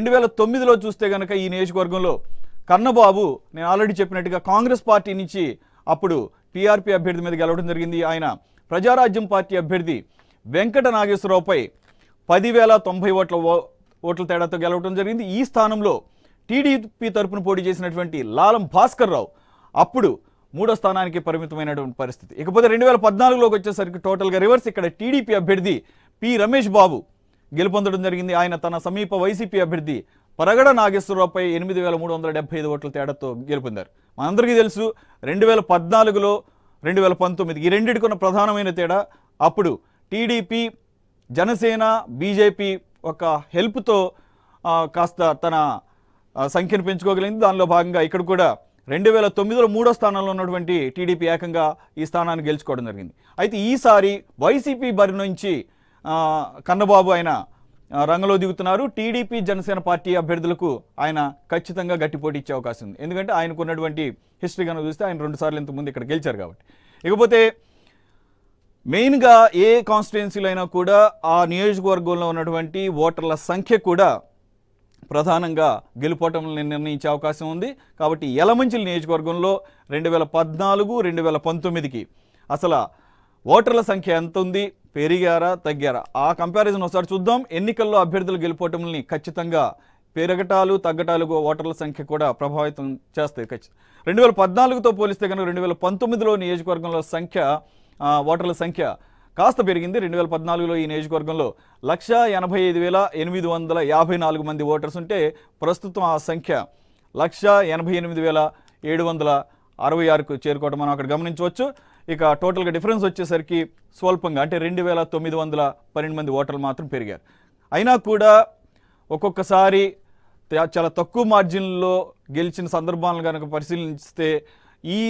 రెండు వేల తొమ్మిదిలో చూస్తే కనుక ఈ నియోజకవర్గంలో కన్నబాబు నేను ఆల్రెడీ చెప్పినట్టుగా కాంగ్రెస్ పార్టీ నుంచి అప్పుడు పీఆర్పీ అభ్యర్థి మీద గెలవడం జరిగింది. ఆయన ప్రజారాజ్యం పార్టీ అభ్యర్థి వెంకట నాగేశ్వరరావుపై పదివేల తొంభై ఓట్ల ఓ- ఓట్ల తేడాతో గెలవడం జరిగింది. ఈ స్థానంలో టీడీపీ తరపున పోటీ చేసినటువంటి లాలం భాస్కర్ రావు అప్పుడు మూడో స్థానానికి పరిమితమైనటువంటి పరిస్థితి. ఇకపోతే రెండు వేల పద్నాలుగులోకి వచ్చేసరికి టోటల్గా రివర్స్ ఇక్కడ టీడీపీ అభ్యర్థి పి రమేష్ బాబు గెలుపొందడం జరిగింది. ఆయన తన సమీప వైసీపీ అభ్యర్థి పరగడ నాగేశ్వరరావుపై ఎనిమిది వేల మూడు వందల డెబ్బై ఐదు ఓట్ల తేడాతో గెలుపొందారు. మనందరికీ తెలుసు రెండు వేల పద్నాలుగులో రెండు వేల పంతొమ్మిది ఈ రెండింటికున్న ప్రధానమైన తేడా అప్పుడు టీడీపీ జనసేన బీజేపీ ఒక హెల్ప్తో కాస్త తన సంఖ్యను పెంచుకోగలిగింది. దానిలో భాగంగా ఇక్కడ కూడా రెండు వేల తొమ్మిదిలో మూడో స్థానంలో ఉన్నటువంటి టీడీపీ ఏకంగా ఈ స్థానాన్ని గెలుచుకోవడం జరిగింది. అయితే ఈసారి వైసీపీ బరి నుంచి కన్నబాబు ఆయన రంగంలో దిగుతున్నారు. టీడీపీ జనసేన పార్టీ అభ్యర్థులకు ఆయన ఖచ్చితంగా గట్టి పోటీ ఇచ్చే అవకాశం ఉంది. ఎందుకంటే ఆయనకు ఉన్నటువంటి హిస్టరీ కనుక చూస్తే ఆయన రెండుసార్లు ఇంతకుముందు ఇక్కడ గెలిచారు కాబట్టి. ఇకపోతే మెయిన్గా ఏ కాన్స్టిట్యున్సీలు అయినా కూడా ఆ నియోజకవర్గంలో ఉన్నటువంటి ఓటర్ల సంఖ్య కూడా ప్రధానంగా గెలుపోటములను నిర్ణయించే అవకాశం ఉంది. కాబట్టి యలమంచిలి నియోజకవర్గంలో రెండు వేల పద్నాలుగు రెండు వేల పంతొమ్మిదికి అసలు ఓటర్ల సంఖ్య ఎంత ఉంది? పెరిగారా తగ్గారా? ఆ కంపారిజన్ ఒకసారి చూద్దాం. ఎన్నికల్లో అభ్యర్థులు గెలుపోవటంని ఖచ్చితంగా పెరగటాలు తగ్గటాలు ఓటర్ల సంఖ్య కూడా ప్రభావితం చేస్తాయి ఖచ్చితంగా రెండు వేల పద్నాలుగుతో పోలిస్తే కనుక రెండు వేల పంతొమ్మిదిలో నియోజకవర్గంలో సంఖ్య ఓటర్ల సంఖ్య కాస్త పెరిగింది. రెండు వేల పద్నాలుగులో ఈ నియోజకవర్గంలో లక్ష ఎనభై ఐదు వేల ఎనిమిది వందల యాభై నాలుగు మంది ఓటర్స్ ఉంటే ప్రస్తుతం ఆ సంఖ్య లక్ష ఎనభై ఎనిమిది వేల ఏడు వందల అరవై ఆరుకు చేరుకోవడం మనం అక్కడ గమనించవచ్చు. ఇక టోటల్గా డిఫరెన్స్ వచ్చేసరికి స్వల్పంగా అంటే రెండు వేల తొమ్మిది వందల పన్నెండు మంది ఓటర్లు మాత్రం పెరిగారు. అయినా కూడా ఒక్కొక్కసారి చాలా తక్కువ మార్జిన్లో గెలిచిన సందర్భాలను కనుక పరిశీలిస్తే ఈ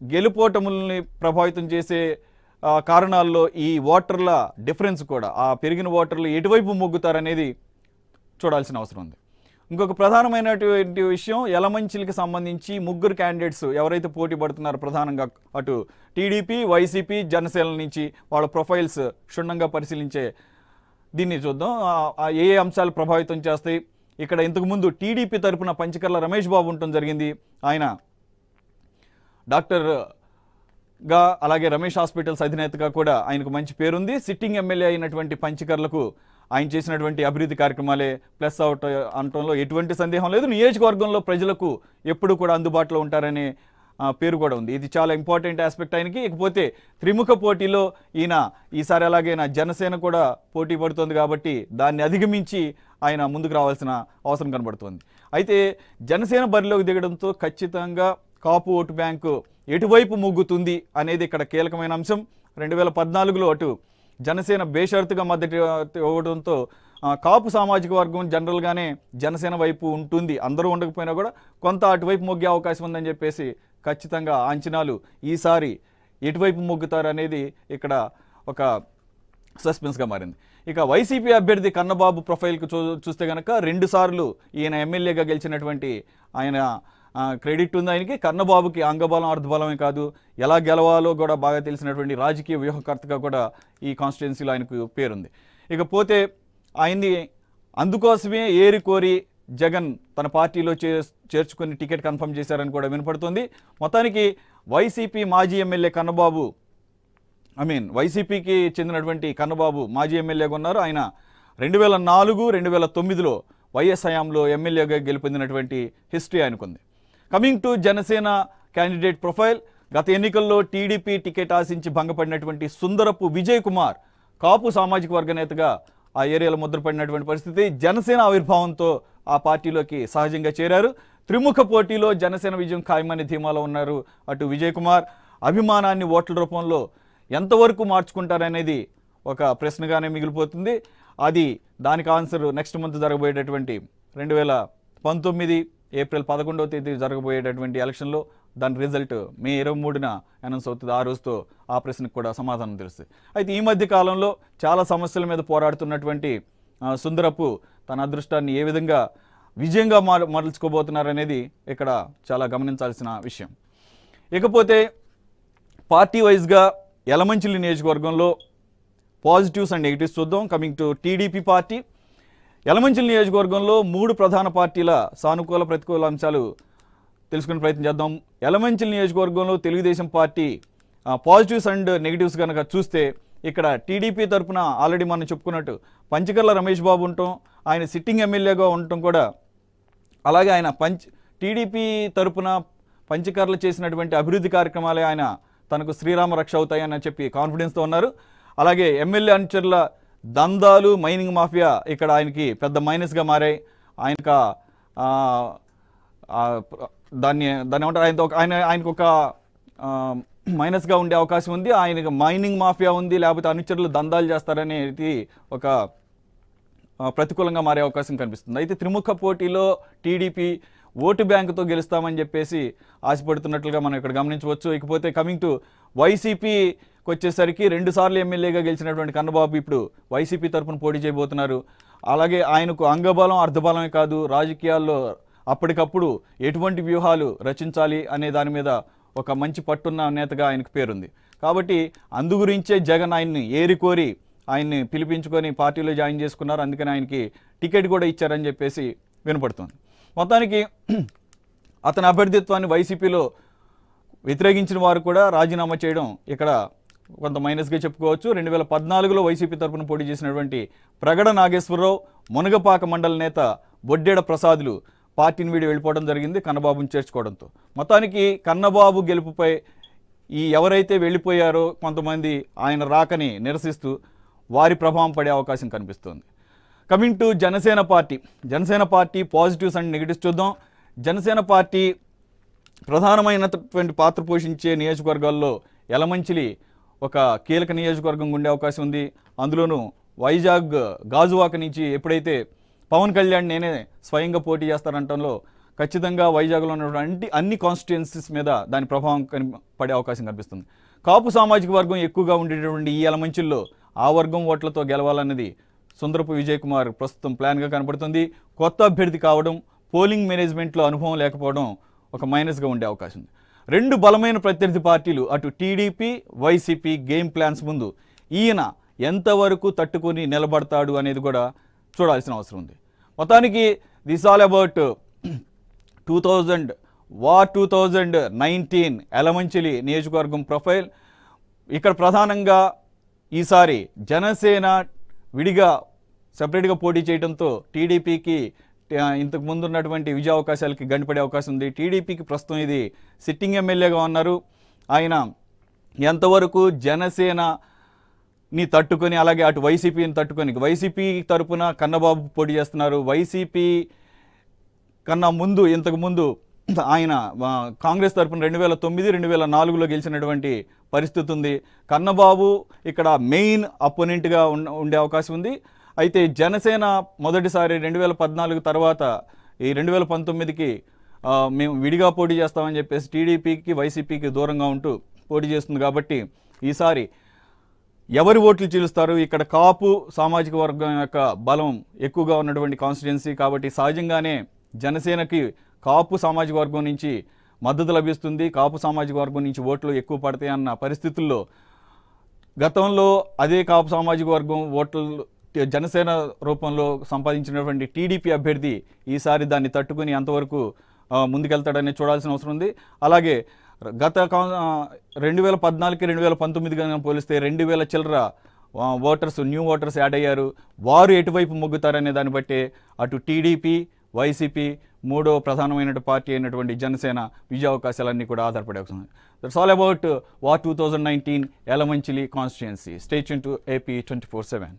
గెలుపోటముల్ని ప్రభావితం చేసే కారణాల్లో ఈ ఓటర్ల డిఫరెన్స్ కూడా ఆ పెరిగిన ఓటర్లు ఎటువైపు మొగ్గుతారనేది చూడాల్సిన అవసరం ఉంది. ఇంకొక ప్రధానమైనటువంటి విషయం ఎలమంచిలకి సంబంధించి ముగ్గురు క్యాండిడేట్స్ ఎవరైతే పోటీ పడుతున్నారో ప్రధానంగా అటు టీడీపీ వైసీపీ జనసేన నుంచి వాళ్ళ ప్రొఫైల్స్ క్షుణ్ణంగా పరిశీలించే దీన్ని చూద్దాం. ఏ ఏ అంశాలు ప్రభావితం చేస్తాయి? ఇక్కడ ఇంతకుముందు టీడీపీ తరపున పంచకర్ల రమేష్ బాబు ఉండటం జరిగింది. ఆయన డాక్టర్గా అలాగే రమేష్ హాస్పిటల్స్ అధినేతగా కూడా ఆయనకు మంచి పేరుంది. సిట్టింగ్ ఎమ్మెల్యే అయినటువంటి పంచకర్లకు ఆయన చేసినటువంటి అభివృద్ధి కార్యక్రమాలే ప్లస్ అవుట్ అనటంలో ఎటువంటి సందేహం లేదు. నియోజకవర్గంలో ప్రజలకు ఎప్పుడు కూడా అందుబాటులో ఉంటారనే పేరు కూడా ఉంది. ఇది చాలా ఇంపార్టెంట్ ఆస్పెక్ట్ ఆయనకి. ఇకపోతే త్రిముఖ పోటీలో ఈయన ఈసారి అలాగే నా జనసేన కూడా పోటీ పడుతుంది కాబట్టి దాన్ని అధిగమించి ఆయన ముందుకు రావాల్సిన అవసరం కనబడుతుంది. అయితే జనసేన బరిలోకి దిగడంతో ఖచ్చితంగా కాపు ఓటు బ్యాంకు ఎటువైపు మొగ్గుతుంది అనేది ఇక్కడ కీలకమైన అంశం. రెండు వేల పద్నాలుగులో అటు జనసేన బేషరతుగా మద్దతు ఇవ్వడంతో కాపు సామాజిక వర్గం జనరల్గానే జనసేన వైపు ఉంటుంది. అందరూ ఉండకపోయినా కూడా కొంత అటువైపు మొగ్గే అవకాశం ఉందని చెప్పేసి ఖచ్చితంగా అంచనాలు ఈసారి ఎటువైపు మొగ్గుతారు అనేది ఇక్కడ ఒక సస్పెన్స్గా మారింది. ఇక వైసీపీ అభ్యర్థి కన్నబాబు ప్రొఫైల్కి చూ చూస్తే కనుక రెండుసార్లు ఈయన ఎమ్మెల్యేగా గెలిచినటువంటి ఆయన క్రెడిట్ ఉంది ఆయనకి. కన్నబాబుకి అంగబలం అర్ధబలమే కాదు. ఎలా గెలవాలో కూడా బాగా తెలిసినటువంటి రాజకీయ వ్యూహకర్తగా కూడా ఈ కాన్స్టిట్యున్సీలో ఆయనకు పేరుంది. ఇకపోతే ఆయన్ని అందుకోసమే ఏరి కోరి జగన్ తన పార్టీలో చే చేర్చుకుని టికెట్ కన్ఫర్మ్ చేశారని కూడా వినపడుతుంది. మొత్తానికి వైసీపీ మాజీ ఎమ్మెల్యే కన్నబాబు ఐ మీన్ వైసీపీకి చెందినటువంటి కన్నబాబు మాజీ ఎమ్మెల్యేగా ఉన్నారు. ఆయన రెండు వేల నాలుగు రెండు వేల తొమ్మిదిలో వైఎస్ హయాంలో ఎమ్మెల్యేగా గెలుపొందినటువంటి history ఆయనకుంది. Coming to Janasena candidate profile గత ఎన్నికల్లో టీడీపీ టికెట్ ఆశించి భంగపడినటువంటి సుందరపు విజయ్ కుమార్ కాపు సామాజిక వర్గ నేతగా ఆ ఏరియాలో ముద్రపడినటువంటి పరిస్థితి. జనసేన ఆవిర్భావంతో ఆ పార్టీలోకి సహజంగా చేరారు. త్రిముఖ పోటీలో జనసేన విజయం ఖాయమని ధీమాలో ఉన్నారు అటు విజయ్ కుమార్. అభిమానాన్ని ఓట్ల రూపంలో ఎంతవరకు మార్చుకుంటారనేది ఒక ప్రశ్నగానే మిగిలిపోతుంది. అది దానికి ఆన్సర్ నెక్స్ట్ మంత్ జరగబోయేటటువంటి రెండు వేల పంతొమ్మిది ఏప్రిల్ పదకొండవ తేదీ జరగబోయేటటువంటి ఎలక్షన్లో దాని రిజల్ట్ మే ఇరవై మూడున అనౌన్స్ అవుతుంది. ఆ రోజుతో ఆ ప్రశ్నకు కూడా సమాధానం తెలుస్తుంది. అయితే ఈ మధ్య కాలంలో చాలా సమస్యల మీద పోరాడుతున్నటువంటి సుందరపు తన అదృష్టాన్ని ఏ విధంగా విజయంగా మార్ మరల్చుకోబోతున్నారనేది ఇక్కడ చాలా గమనించాల్సిన విషయం. ఇకపోతే పార్టీ వైజ్గా యలమంచిలి నియోజకవర్గంలో పాజిటివ్స్ అండ్ నెగిటివ్స్ చూద్దాం. Coming to TDP party. Yelamanchili నియోజకవర్గంలో మూడు ప్రధాన పార్టీల సానుకూల ప్రతికూల అంశాలు తెలుసుకునే ప్రయత్నం చేద్దాం. యలమంచిల నియోజకవర్గంలో Telugu Desam party positives and negatives కనుక చూస్తే ఇక్కడ టీడీపీ తరపున ఆల్రెడీ మనం చెప్పుకున్నట్టు పంచకర్ల రమేష్ బాబు ఉండటం ఆయన సిట్టింగ్ ఎమ్మెల్యేగా ఉండటం కూడా అలాగే ఆయన పంచ్ టీడీపీ తరపున పంచకర్లు చేసినటువంటి అభివృద్ధి కార్యక్రమాలే ఆయన తనకు శ్రీరామ రక్ష అవుతాయని చెప్పి కాన్ఫిడెన్స్తో ఉన్నారు. అలాగే ఎమ్మెల్యే అనుచరుల దందాలు మైనింగ్ మాఫియా ఇక్కడ ఆయనకి పెద్ద మైనస్గా మారాయి. ఆయన దాన్ని దాన్ని ఏమంటారు? ఆయనతో ఆయన ఆయనకు ఒక మైనస్గా ఉండే అవకాశం ఉంది. ఆయనకు మైనింగ్ మాఫియా ఉంది. లేకపోతే అనుచరులు దందాలు చేస్తారనేది ఒక ప్రతికూలంగా మారే అవకాశం కనిపిస్తుంది. అయితే త్రిముఖ పోటీలో టీడీపీ ఓటు బ్యాంకుతో గెలుస్తామని చెప్పేసి ఆశపడుతున్నట్లుగా మనం ఇక్కడ గమనించవచ్చు. ఇకపోతే కమింగ్ టు వైసీపీ వచ్చేసరికి రెండుసార్లు ఎమ్మెల్యేగా గెలిచినటువంటి కన్నబాబు ఇప్పుడు వైసీపీ తరఫున పోటీ చేయబోతున్నారు. అలాగే ఆయనకు అంగబలం అర్ధబలమే కాదు రాజకీయాల్లో అప్పటికప్పుడు ఎటువంటి వ్యూహాలు రచించాలి అనే దాని మీద ఒక మంచి పట్టున్న నేతగా ఆయనకు పేరుంది. కాబట్టి అందుగురించే జగన్ ఆయన్ని ఏరికోరి ఆయన్ని పిలిపించుకొని పార్టీలో జాయిన్ చేసుకున్నారు. అందుకని ఆయనకి టికెట్ కూడా ఇచ్చారని చెప్పేసి వినపడుతుంది. మొత్తానికి అతని అభ్యర్థిత్వాన్ని వైసీపీలో వ్యతిరేకించిన వారు కూడా రాజీనామా చేయడం ఇక్కడ కొంత మైనస్గా చెప్పుకోవచ్చు. రెండు వేల పద్నాలుగులో వైసీపీ తరపున పోటీ చేసినటువంటి ప్రగడ నాగేశ్వరరావు మునగపాక మండల నేత బొడ్డేడ ప్రసాదులు పార్టీని వీడి వెళ్ళిపోవడం జరిగింది కన్నబాబుని చేర్చుకోవడంతో. మొత్తానికి కన్నబాబు గెలుపుపై ఈ ఎవరైతే వెళ్ళిపోయారో కొంతమంది ఆయన రాకని నిరసిస్తూ వారి ప్రభావం పడే అవకాశం కనిపిస్తుంది. Coming to Janasena party. Janasena party positives and negatives చూద్దాం. జనసేన పార్టీ ప్రధానమైనటువంటి పాత్ర పోషించే నియోజకవర్గాల్లో ఎలమంచిలి ఒక కీలక నియోజకవర్గం ఉండే అవకాశం ఉంది. అందులోనూ వైజాగ్ గాజువాక నుంచి ఎప్పుడైతే పవన్ కళ్యాణ్ నేనే స్వయంగా పోటీ చేస్తారంటంలో ఖచ్చితంగా వైజాగ్లో ఉన్నటువంటి అన్ని కాన్స్టిట్యుయెన్సీస్ మీద దాని ప్రభావం పడే అవకాశం కనిపిస్తుంది. కాపు సామాజిక వర్గం ఎక్కువగా ఉండేటటువంటి ఈ ఎలమంచుల్లో ఆ వర్గం ఓట్లతో గెలవాలన్నది సుందరపు విజయ్ కుమార్ ప్రస్తుతం ప్లాన్గా కనబడుతుంది కొత్త అభ్యర్థి కావడం పోలింగ్ మేనేజ్మెంట్లో అనుభవం లేకపోవడం ఒక మైనస్గా ఉండే అవకాశం ఉంది. రెండు బలమైన ప్రత్యర్థి పార్టీలు అటు టీడీపీ వైసీపీ గేమ్ ప్లాన్స్ ముందు ఈయన ఎంతవరకు తట్టుకొని నిలబడతాడు అనేది కూడా చూడాల్సిన అవసరం ఉంది. మొత్తానికి this all about two thousand war two thousand nineteen Yelamanchili నియోజకవర్గం ప్రొఫైల్. ఇక్కడ ప్రధానంగా ఈసారి జనసేన విడిగా సపరేట్గా పోటీ చేయడంతో టీడీపీకి ఇంతకు ముందు ఉన్నటువంటి విజయ అవకాశాలకి గండిపడే అవకాశం ఉంది. టీడీపీకి ప్రస్తుతం ఇది సిట్టింగ్ ఎమ్మెల్యేగా ఉన్నారు. ఆయన ఎంతవరకు జనసేన ని తట్టుకొని అలాగే అటు వైసీపీని తట్టుకొని వైసీపీ తరపున కన్నబాబు పోటీ చేస్తున్నారు. వైసీపీ కన్నా ముందు ఇంతకు ముందు ఆయన కాంగ్రెస్ తరపున రెండు వేల తొమ్మిది రెండు వేల నాలుగులో గెలిచినటువంటి పరిస్థితి ఉంది. కన్నబాబు ఇక్కడ మెయిన్ అపోనెంట్గా ఉండే అవకాశం ఉంది. అయితే జనసేన మొదటిసారి రెండు వేల పద్నాలుగు తర్వాత ఈ రెండు వేల పంతొమ్మిదికి మేము విడిగా పోటీ చేస్తామని చెప్పేసి టీడీపీకి వైసీపీకి దూరంగా ఉంటూ పోటీ చేస్తుంది కాబట్టి ఈసారి ఎవరి ఓట్లు చీలుస్తారు? ఇక్కడ కాపు సామాజిక వర్గం యొక్క బలం ఎక్కువగా ఉన్నటువంటి కాన్స్టిట్యున్సీ కాబట్టి సహజంగానే జనసేనకి కాపు సామాజిక వర్గం నుంచి మద్దతు లభిస్తుంది. కాపు సామాజిక వర్గం నుంచి ఓట్లు ఎక్కువ పడతాయి అన్న పరిస్థితుల్లో గతంలో అదే కాపు సామాజిక వర్గం ఓట్లు జనసేన రూపంలో సంపాదించినటువంటి టీడీపీ అభ్యర్థి ఈసారి దాన్ని తట్టుకుని ఎంతవరకు ముందుకెళ్తాడని చూడాల్సిన అవసరం ఉంది. అలాగే గత రెండు వేల పద్నాలుగుకి రెండు వేల పంతొమ్మిది కనుక పోలిస్తే రెండు వేల చిల్లర ఓటర్స్ న్యూ ఓటర్స్ యాడ్ అయ్యారు. వారు ఎటువైపు మొగ్గుతారనే దాన్ని బట్టే అటు టీడీపీ వైసీపీ మూడో ప్రధానమైన పార్టీ అయినటువంటి జనసేన విజయావకాశాలన్నీ కూడా ఆధారపడే అవసరం that's all about war two thousand nineteen Yelamanchili constituency station to AP twenty four seven